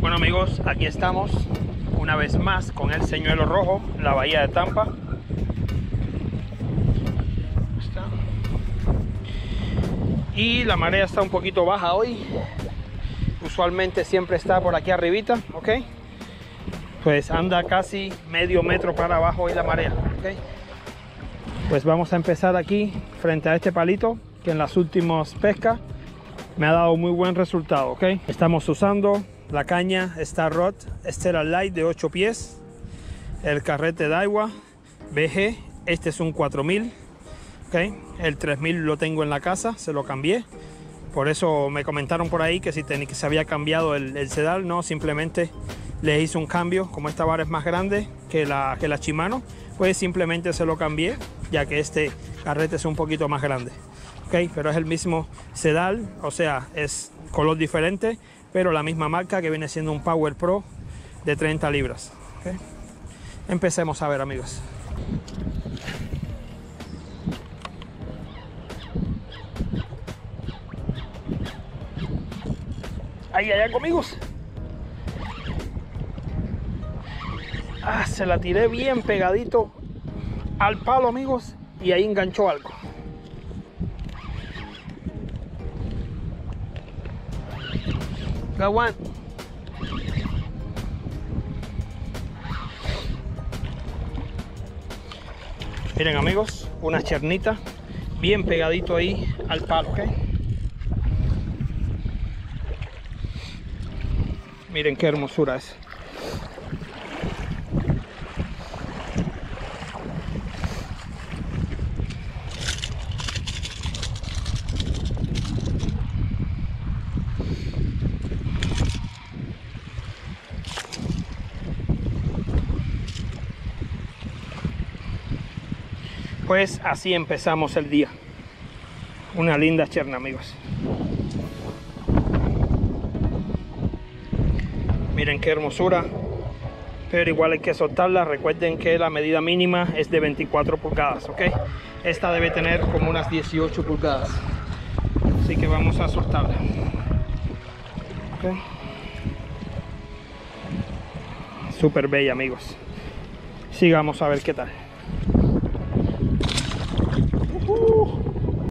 Bueno amigos, aquí estamos una vez más con el señuelo rojo, la bahía de Tampa. Y la marea está un poquito baja hoy. Usualmente siempre está por aquí arribita, ¿ok? Pues anda casi medio metro para abajo hoy la marea, ¿ok? Pues vamos a empezar aquí frente a este palito que en las últimas pescas me ha dado muy buen resultado, ¿ok? Estamos usando la caña Star Rod Stellar Light de 8 pies, el carrete Daiwa BG, este es un 4000, ¿ok? El 3000 lo tengo en la casa, se lo cambié. Por eso me comentaron por ahí que si que se había cambiado el, el sedal, no, simplemente le hice un cambio, como esta vara es más grande que la, que la Shimano, pues simplemente se lo cambié, ya que este carrete es un poquito más grande. ok Pero es el mismo sedal, o sea, es color diferente, pero la misma marca que viene siendo un Power Pro de 30 libras. Empecemos a ver amigos. Ahí hay algo amigos. Ah, se la tiré bien pegadito al palo amigos y ahí enganchó algo. Miren amigos, una chernita bien pegadito ahí al palo, ¿ok? Miren qué hermosura es. Pues así empezamos el día. Una linda cherna amigos. Miren qué hermosura pero igual hay que soltarla. Recuerden que la medida mínima es de 24 pulgadas ok esta debe tener como unas 18 pulgadas. Así que vamos a soltarla okay. súper bella amigos. Sigamos a ver qué tal